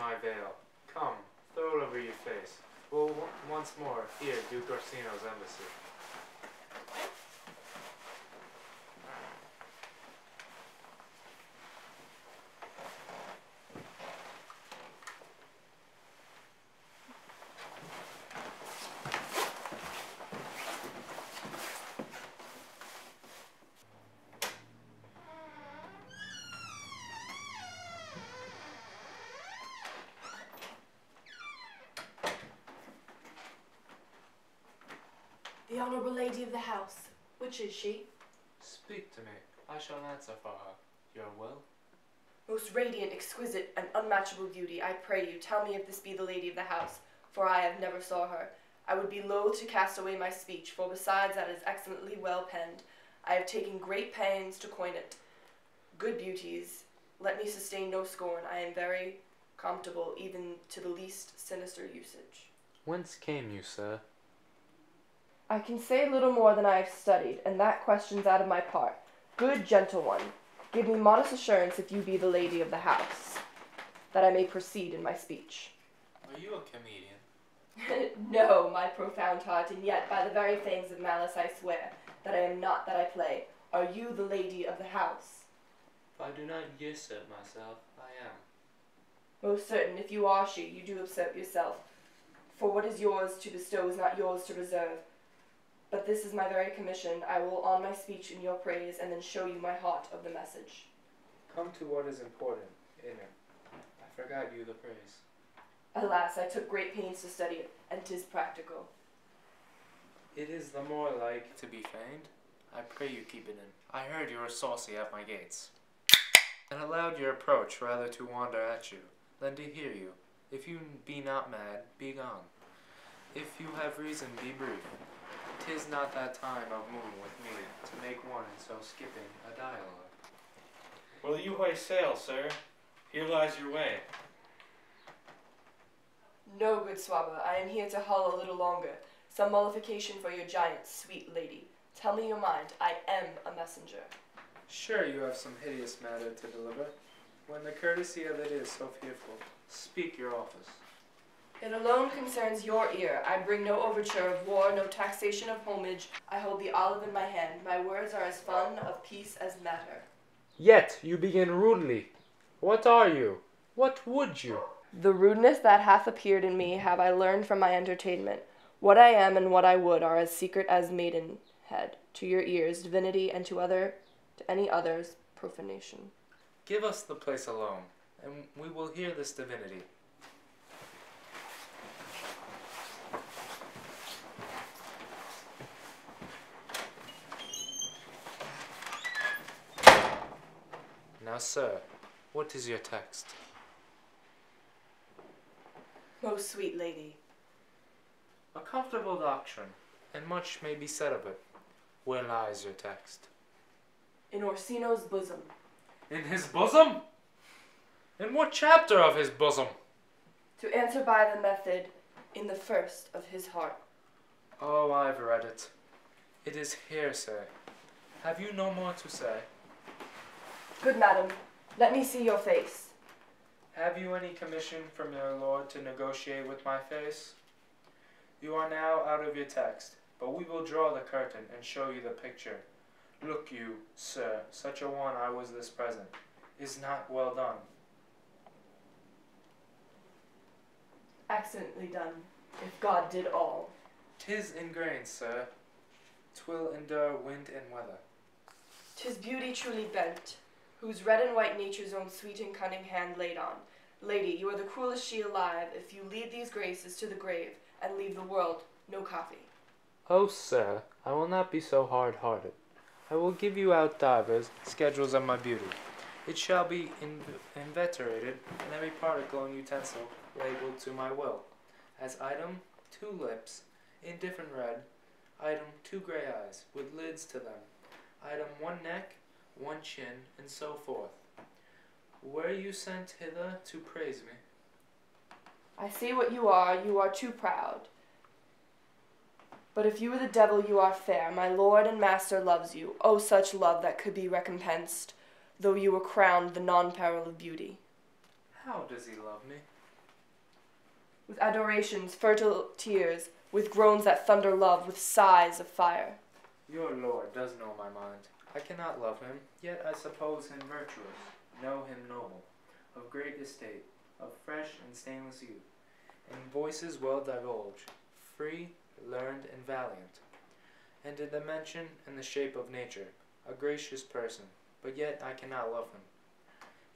my veil. Come, throw it over your face. We'll once more hear Duke Orsino's embassy. The Honourable Lady of the House. Which is she? Speak to me. I shall answer for her. Your will? Most radiant, exquisite, and unmatchable beauty, I pray you, tell me if this be the lady of the house, for I have never saw her. I would be loath to cast away my speech, for besides that it is excellently well penned, I have taken great pains to coin it. Good beauties, let me sustain no scorn. I am very comfortable, even to the least sinister usage. Whence came you, sir? I can say little more than I have studied, and that question's out of my part. Good gentle one, give me modest assurance if you be the lady of the house, that I may proceed in my speech. Are you a comedian? no, my profound heart, and yet by the very fangs of malice I swear that I am not that I play. Are you the lady of the house? If I do not usurp myself, I am. Most certain, if you are she, you do usurp yourself. For what is yours to bestow is not yours to reserve. But this is my very commission. I will on my speech in your praise, and then show you my heart of the message. Come to what is important in it. I forgot you the praise. Alas, I took great pains to study it, and 'tis practical. It is the more like to be feigned. I pray you keep it in. I heard you were saucy at my gates, and allowed your approach rather to wander at you than to hear you. If you be not mad, be gone. If you have reason, be brief. Tis not that time of moon with me to make one in so skipping a dialogue. Will you hoist sail, sir? Here lies your way. No, good swabber, I am here to haul a little longer. Some mollification for your giant, sweet lady. Tell me your mind. I am a messenger. Sure, you have some hideous matter to deliver. When the courtesy of it is so fearful, speak your office. It alone concerns your ear. I bring no overture of war, no taxation of homage. I hold the olive in my hand. My words are as fun of peace as matter. Yet you begin rudely. What are you? What would you? The rudeness that hath appeared in me have I learned from my entertainment. What I am and what I would are as secret as maidenhead. To your ears, divinity, and to other, to any others, profanation. Give us the place alone, and we will hear this divinity. Now, sir, what is your text? Most sweet lady, A comfortable doctrine, and much may be said of it. Where lies your text? in Orsino's bosom. In his bosom? In what chapter of his bosom? To answer by the method, in the first of his heart. Oh, I've read it. It is hearsay. Have you no more to say? Good madam, let me see your face. Have you any commission from your lord to negotiate with my face? You are now out of your text, but we will draw the curtain and show you the picture. Look you, sir, such a one I was this present, is not well done. Excellently done, if God did all. Tis in grain, sir. Twill endure wind and weather. Tis beauty truly bent, whose red and white nature's own sweet and cunning hand laid on. Lady, you are the cruelest she alive, if you lead these graces to the grave, and leave the world no copy. Oh, sir, I will not be so hard hearted. I will give you out divers schedules of my beauty. It shall be in- inveterated, and every particle and utensil labeled to my will. As item, two lips, indifferent red. Item, two gray eyes, with lids to them. Item, one neck, one chin, and so forth. Were you sent hither to praise me? I see what you are, you are too proud. But if you were the devil, you are fair. My lord and master loves you. Oh, such love that could be recompensed, though you were crowned the nonpareil of beauty. How does he love me? with adoration's fertile tears, with groans that thunder love, with sighs of fire. Your lord does know my mind. I cannot love him, yet I suppose him virtuous, know him noble, of great estate, of fresh and stainless youth, in voices well divulged, free, learned, and valiant, and in dimension and the shape of nature, a gracious person, but yet I cannot love him.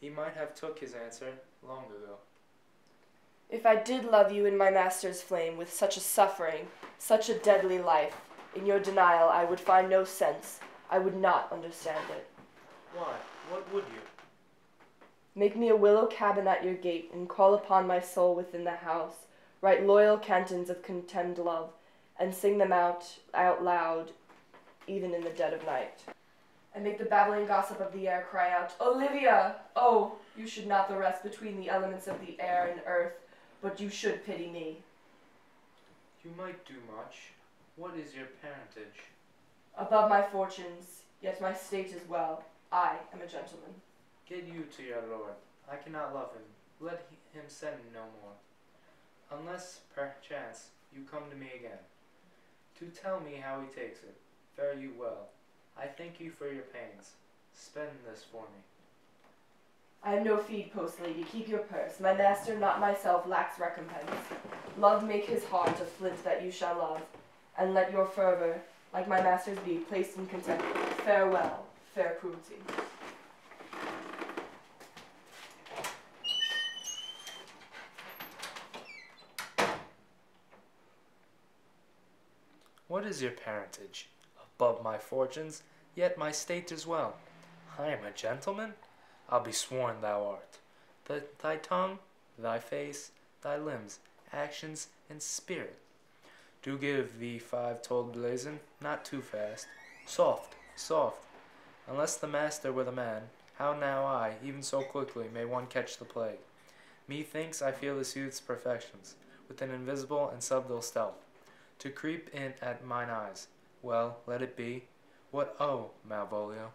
He might have took his answer long ago. If I did love you in my master's flame, with such a suffering, such a deadly life, in your denial I would find no sense, I would not understand it. Why? What would you? Make me a willow cabin at your gate, and call upon my soul within the house. Write loyal cantons of contemned love, and sing them out out loud, even in the dead of night. And make the babbling gossip of the air cry out, Olivia! Oh, you should not the rest between the elements of the air and earth, but you should pity me. You might do much. What is your parentage? Above my fortunes, yet my state is well. I am a gentleman. Get you to your lord. I cannot love him. Let him send no more. Unless, perchance, you come to me again. To tell me how he takes it. Fare you well. I thank you for your pains. Spend this for me. I am no feed post, lady. Keep your purse. My master, not myself, lacks recompense. Love make his heart a flint that you shall love, and let your fervor, like my master's be, placed in contempt. Farewell, fair cruelty. What is your parentage? Above my fortunes, yet my state is well. I am a gentleman? I'll be sworn thou art. Th- thy tongue, thy face, thy limbs, actions, and spirit do give the five told blazon, not too fast. Soft, soft. Unless the master were the man, how now I, even so quickly, may one catch the plague? Methinks I feel this youth's perfections, with an invisible and subtle stealth to creep in at mine eyes. Well, let it be. What oh, Malvolio?